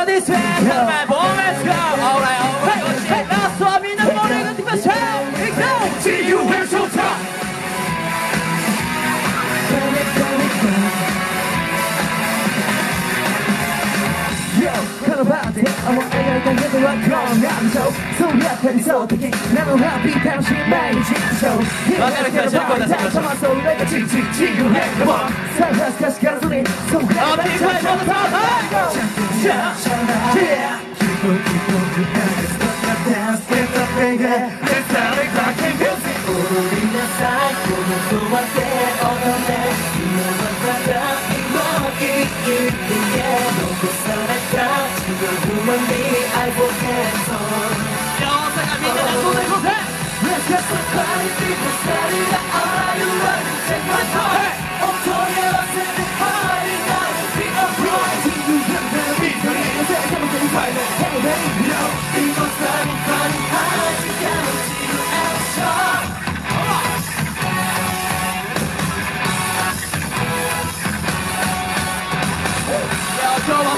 For this way, yeah. my boy, let's go. All right, all right, all right. Now, so I'm in the morning, I'm going to show. See you, where's your top? about it 아무 애가 해도 그럼 남소 소리한테서 어떻게 나는 happy 당신 말이 지쳐 막아라 가실 거다 생각해 소리가 지치지 you have the bomb 살아서 가시 가라 소리 소리 아 비파이 모두 다 yeah. Keep on, keep on, keep on. Let's not dance, let's baby. Let's not music. Let's just party, it. All you want is take my time.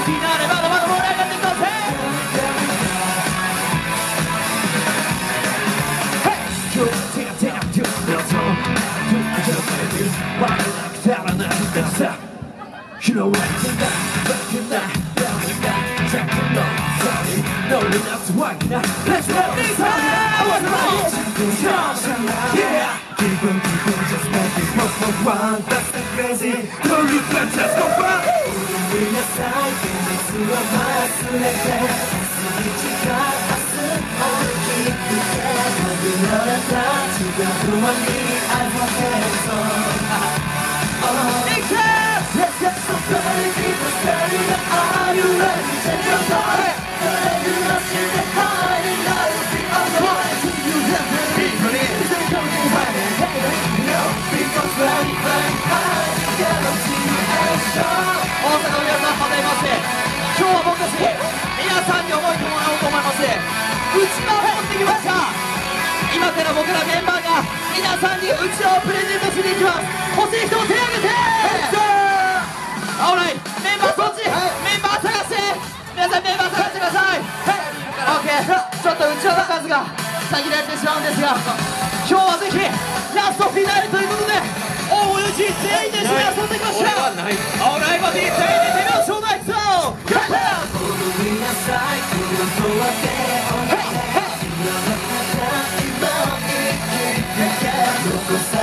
You. Let's go! Yeah! Keep on, keep on, just it for one. That's crazy. No regrets, just go far. We're side. 日は忘れて次誓う明日大きくて食べられた違う不安にあふれてそう大阪の皆さん、ございますよ。今日は僕たち皆さんに覚えてもらおうと思います。うちわを持ってきました。今から僕らメンバーが皆さんにうちわをプレゼントしに行きます。欲しい人手を挙げて。オーライメンバーそっち、メンバー探して。皆さんメンバー探してください。オッケーちょっとうちわの数が限られてしまうんですが今日はぜひラストフィナーレということで OUG 全員で一緒に遊んでいきましょうオーライバディ全員で Hey, hey.